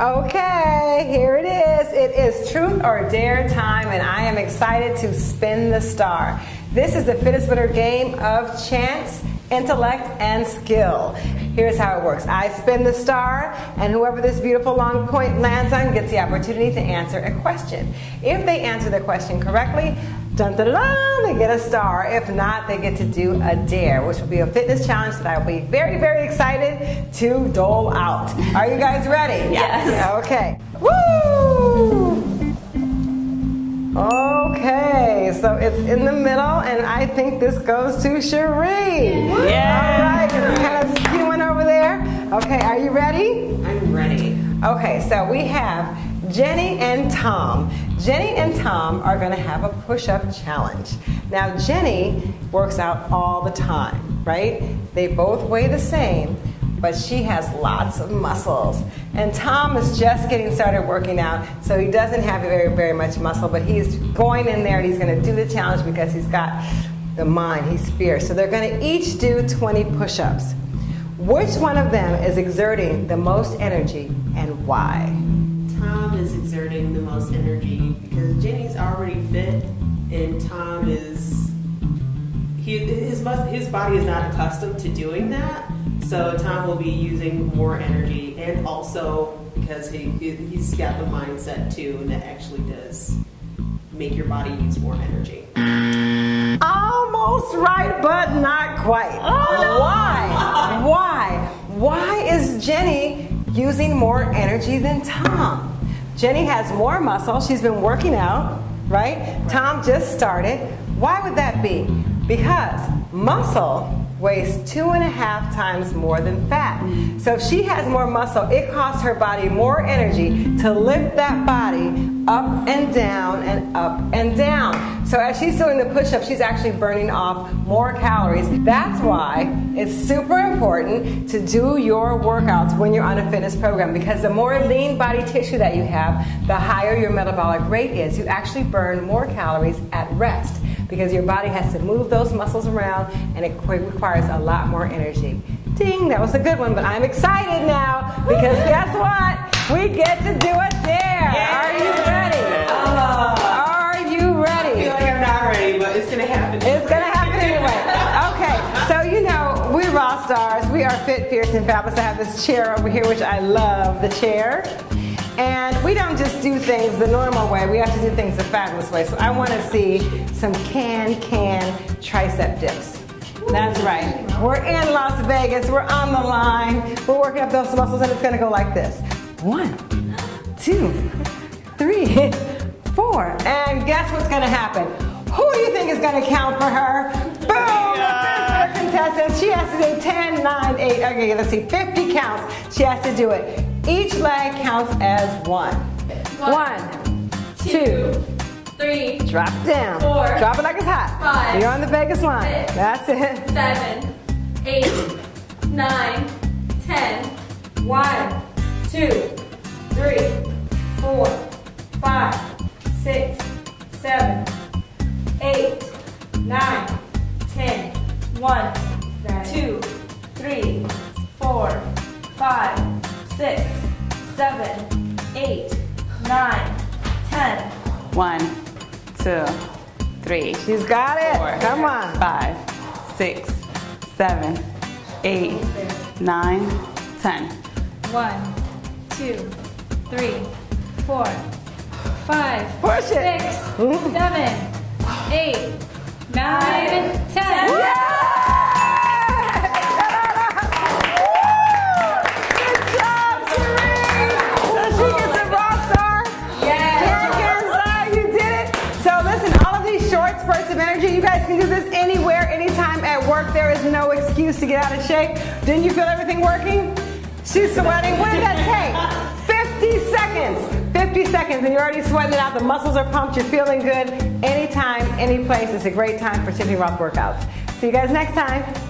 Okay, here it is. It is truth or dare time, and I am excited to spin the star. This is the fittest winner game of chance intellect, and skill. Here's how it works I spin the star, and whoever this beautiful long point lands on gets the opportunity to answer a question. If they answer the question correctly, dun, dun, dun, they get a star. If not, they get to do a dare, which will be a fitness challenge that I will be very, very excited to dole out. Are you guys ready? Yes. Okay. Woo! Oh. Okay, so it's in the middle, and I think this goes to Cherie. Yeah. All right, it's kind of skewing over there. Okay, are you ready? I'm ready. Okay, so we have Jenny and Tom. Jenny and Tom are going to have a push up challenge. Now, Jenny works out all the time, right? They both weigh the same, but she has lots of muscles. And Tom is just getting started working out, so he doesn't have very, very much muscle, but he's going in there and he's going to do the challenge because he's got the mind, he's fierce. So they're going to each do 20 push ups. Which one of them is exerting the most energy and why? Tom is exerting the most energy because Jenny's already fit, and Tom is he his mus- his body is not accustomed to doing that. So Tom will be using more energy, and also because he he- he's got the mindset too, and that actually does make your body use more energy. Almost right, but not quite. Oh, Why? Why? Why is Jenny using more energy than Tom? Jenny has more muscle. She's been working out, right? Tom just started. Why would that be? Because muscle weighs two and a half times more than fat. So if she has more muscle, it costs her body more energy to lift that body up and down and up and down. So as she's doing the push-up, she's actually burning off more calories. That's why it's super important to do your workouts when you're on a fitness program because the more lean body tissue that you have, the higher your metabolic rate is. You actually burn more calories at rest because your body has to move those muscles around and it requires a lot more energy. Ding, that was a good one, but I'm excited now because guess what? We get to do a dare. Are you ready? It's gonna happen. It's gonna happen anyway. Okay, so you know, we Raw Stars, we are fit, fierce, and fabulous. I have this chair over here, which I love, the chair. And we don't just do things the normal way, we have to do things the fabulous way. So I wanna see some can can tricep dips. That's right. We're in Las Vegas, we're on the line, we're working up those muscles, and it's gonna go like this. One, two, three, four. And guess what's gonna happen? Who do you think is gonna count for her? Boom! The first ever contestant. She has to do 10, 9, 8. Okay, let's see. 50 counts. She has to do it. Each leg counts as one. One, two, three, drop down. Four. Drop it like it's hot. Five. You're on the Vegas line. Six. That's it. seven, eight, nine, ten. One, One, two, three, four, five, six, seven, eight, nine, ten. One, two, three, She's got it. four, Come on. five, six, seven, eight, nine, ten. One, two, three, four, five, Push it. six, seven, eight, nine, ten. You guys can do this anywhere, anytime at work. There is no excuse to get out of shape. Didn't you feel everything working? She's sweating. What did that take? 50 seconds. 50 seconds and you're already sweating it out. The muscles are pumped. You're feeling good. Anytime, any place. It's a great time for Tiffany Rothe workouts. See you guys next time.